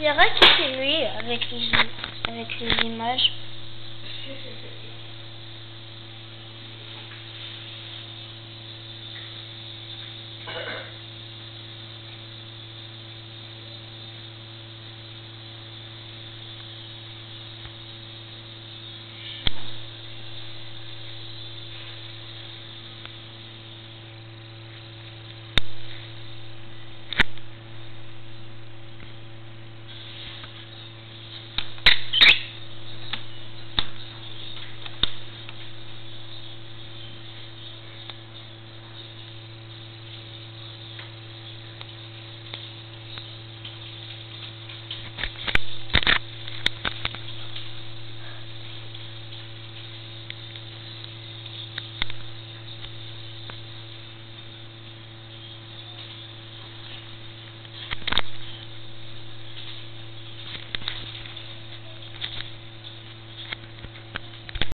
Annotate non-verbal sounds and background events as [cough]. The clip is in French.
verras qui s'est mué avec les, avec les images. [laughs]